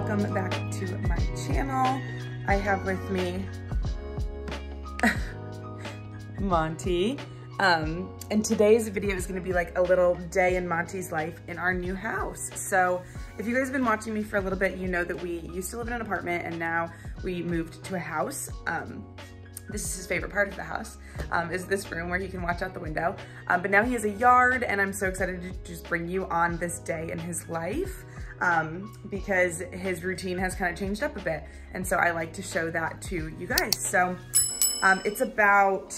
welcome back to my channel. I have with me Monte. Um, and today's video is gonna be like a little day in Monte's life in our new house. So if you guys have been watching me for a little bit, you know that we used to live in an apartment and now we moved to a house. Um, this is his favorite part of the house, um, is this room where he can watch out the window. Um, but now he has a yard and I'm so excited to just bring you on this day in his life um, because his routine has kind of changed up a bit. And so I like to show that to you guys. So um, it's about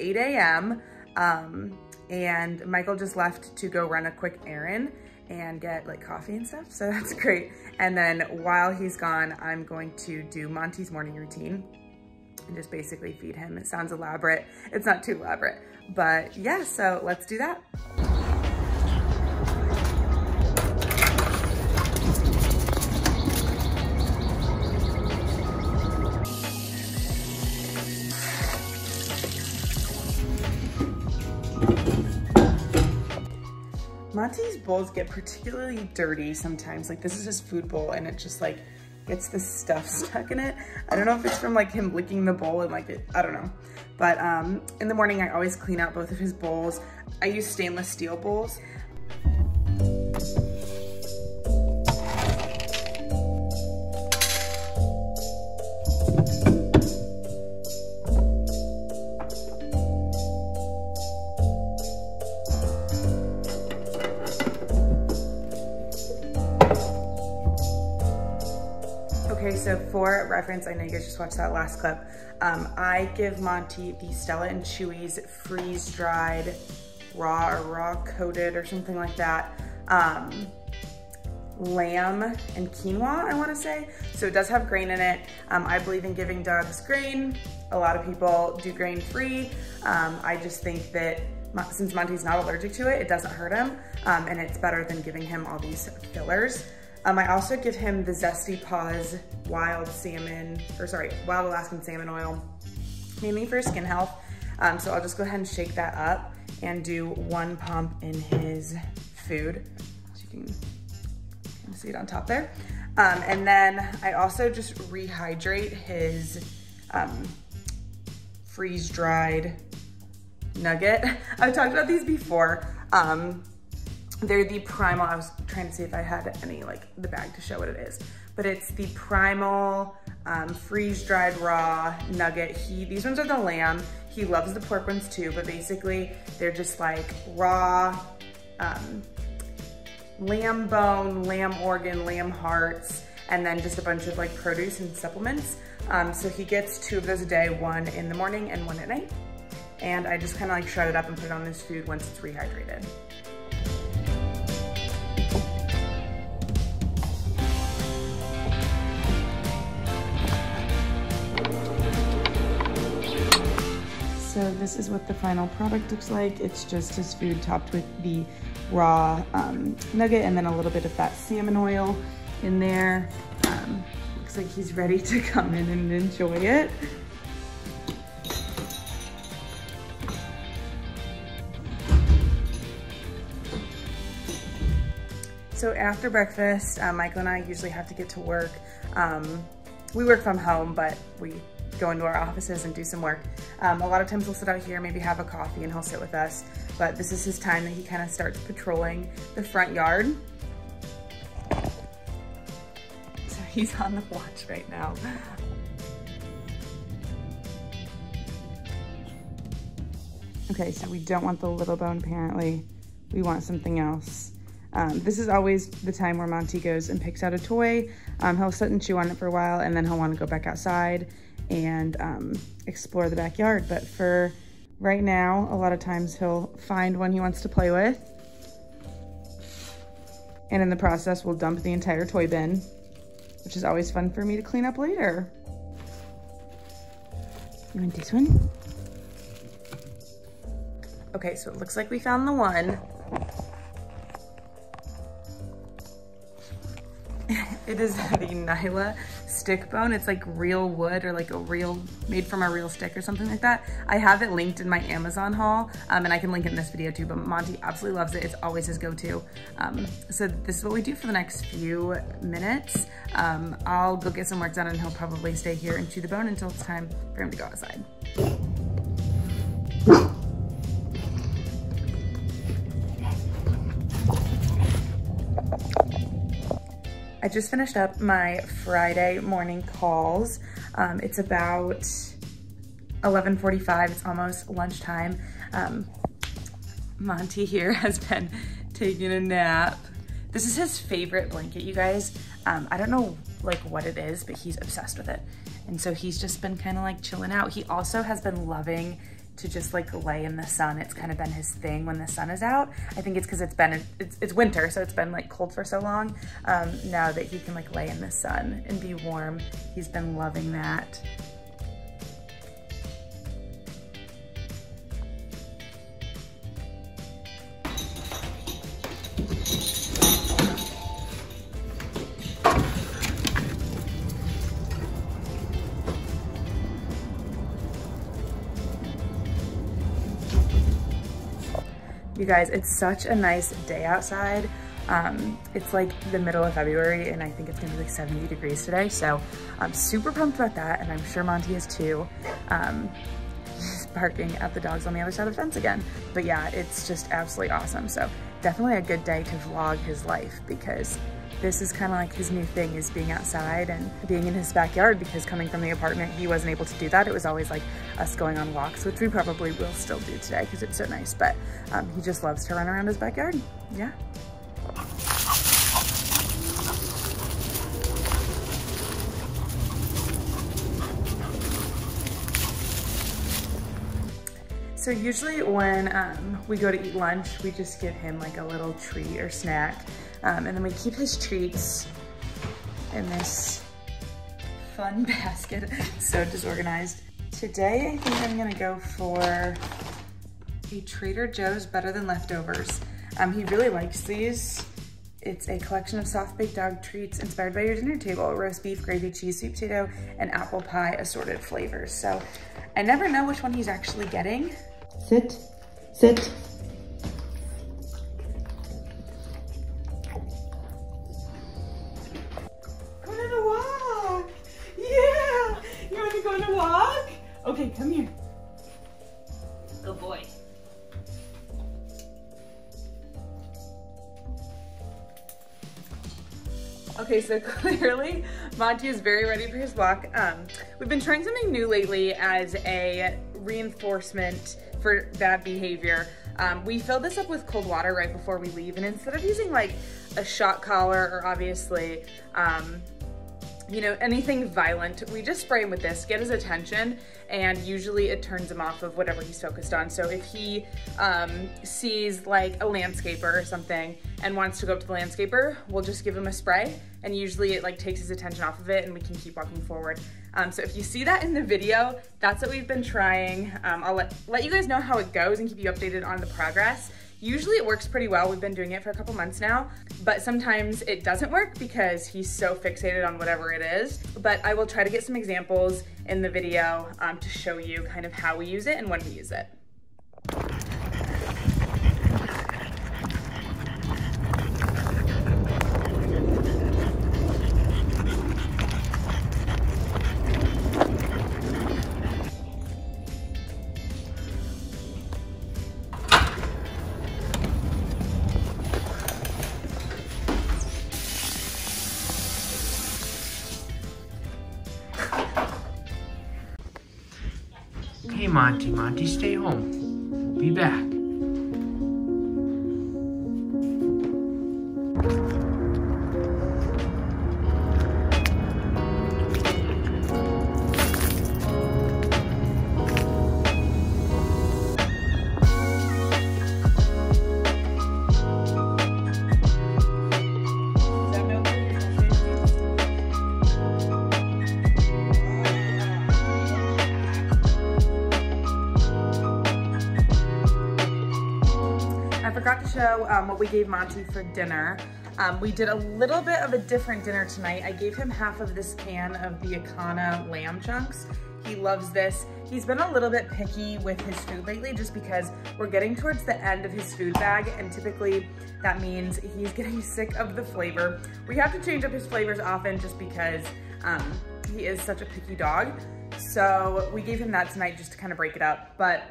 8 a.m. Um, and Michael just left to go run a quick errand and get like coffee and stuff. So that's great. And then while he's gone, I'm going to do Monte's morning routine and just basically feed him. It sounds elaborate. It's not too elaborate, but yeah, so let's do that. Monte's bowls get particularly dirty sometimes. Like this is his food bowl and it just like gets the stuff stuck in it. I don't know if it's from like him licking the bowl and like it, I don't know. But um, in the morning, I always clean out both of his bowls. I use stainless steel bowls. Reference, I know you guys just watched that last clip. Um, I give Monte the Stella and Chewy's freeze-dried raw or raw coated or something like that. Um, lamb and quinoa, I wanna say. So it does have grain in it. Um, I believe in giving dogs grain. A lot of people do grain free. Um, I just think that since Monte's not allergic to it, it doesn't hurt him. Um, and it's better than giving him all these fillers. Um, I also give him the Zesty Paws wild salmon, or sorry, wild Alaskan salmon oil, mainly for skin health. Um, so I'll just go ahead and shake that up and do one pump in his food. So you can see it on top there. Um, and then I also just rehydrate his um, freeze-dried nugget. I've talked about these before. Um, they're the Primal, I was trying to see if I had any, like the bag to show what it is, but it's the Primal um, freeze-dried raw nugget. He, these ones are the lamb. He loves the pork ones too, but basically they're just like raw um, lamb bone, lamb organ, lamb hearts, and then just a bunch of like produce and supplements. Um, so he gets two of those a day, one in the morning and one at night. And I just kind of like shred it up and put it on his food once it's rehydrated. So this is what the final product looks like. It's just his food topped with the raw um, nugget and then a little bit of that salmon oil in there. Um, looks like he's ready to come in and enjoy it. So after breakfast, uh, Michael and I usually have to get to work. Um, we work from home, but we go into our offices and do some work. Um, a lot of times we'll sit out here, maybe have a coffee and he'll sit with us. But this is his time that he kind of starts patrolling the front yard. So he's on the watch right now. Okay, so we don't want the little bone apparently. We want something else. Um, this is always the time where Monte goes and picks out a toy. Um, he'll sit and chew on it for a while and then he'll want to go back outside and um, explore the backyard. But for right now, a lot of times he'll find one he wants to play with. And in the process, we'll dump the entire toy bin, which is always fun for me to clean up later. You want this one? Okay, so it looks like we found the one. it is the Nyla stick bone. It's like real wood or like a real, made from a real stick or something like that. I have it linked in my Amazon haul um, and I can link it in this video too, but Monte absolutely loves it. It's always his go-to. Um, so this is what we do for the next few minutes. Um, I'll go get some work done and he'll probably stay here and chew the bone until it's time for him to go outside. I just finished up my Friday morning calls. Um, it's about 11.45, it's almost lunchtime. Um, Monte here has been taking a nap. This is his favorite blanket, you guys. Um, I don't know like what it is, but he's obsessed with it. And so he's just been kind of like chilling out. He also has been loving to just like lay in the sun. It's kind of been his thing when the sun is out. I think it's because it's been, it's, it's winter, so it's been like cold for so long. Um, now that he can like lay in the sun and be warm, he's been loving that. You guys, it's such a nice day outside. Um, it's like the middle of February and I think it's gonna be like 70 degrees today. So I'm super pumped about that and I'm sure Monte is too. Um, barking at the dogs on the other side of the fence again. But yeah, it's just absolutely awesome. So definitely a good day to vlog his life because this is kind of like his new thing is being outside and being in his backyard because coming from the apartment, he wasn't able to do that. It was always like us going on walks, which we probably will still do today because it's so nice, but um, he just loves to run around his backyard. Yeah. So usually when um, we go to eat lunch, we just give him like a little treat or snack. Um, and then we keep his treats in this fun basket. so disorganized. Today, I think I'm gonna go for a Trader Joe's Better Than Leftovers. Um, he really likes these. It's a collection of soft baked dog treats inspired by your dinner table, roast beef, gravy, cheese, sweet potato, and apple pie assorted flavors. So I never know which one he's actually getting. Sit, sit, Go on a walk. Yeah, you want to go on a walk? Okay, come here. Good boy. Okay, so clearly Monte is very ready for his walk. Um, we've been trying something new lately as a reinforcement for that behavior. Um, we fill this up with cold water right before we leave, and instead of using like a shock collar or obviously um, you know, anything violent, we just spray him with this, get his attention, and usually it turns him off of whatever he's focused on. So if he um, sees like a landscaper or something and wants to go up to the landscaper, we'll just give him a spray, and usually it like takes his attention off of it and we can keep walking forward. Um, so if you see that in the video, that's what we've been trying. Um, I'll let, let you guys know how it goes and keep you updated on the progress. Usually it works pretty well. We've been doing it for a couple months now, but sometimes it doesn't work because he's so fixated on whatever it is. But I will try to get some examples in the video um, to show you kind of how we use it and when we use it. Monte, Monte, stay home. Be back. Forgot to show um, what we gave Monte for dinner. Um, we did a little bit of a different dinner tonight. I gave him half of this can of the Acana lamb chunks. He loves this. He's been a little bit picky with his food lately just because we're getting towards the end of his food bag and typically that means he's getting sick of the flavor. We have to change up his flavors often just because um, he is such a picky dog. So we gave him that tonight just to kind of break it up. But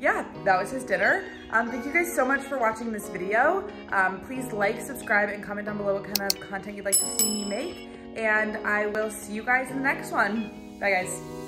yeah, that was his dinner. Um, thank you guys so much for watching this video. Um, please like, subscribe, and comment down below what kind of content you'd like to see me make. And I will see you guys in the next one. Bye guys.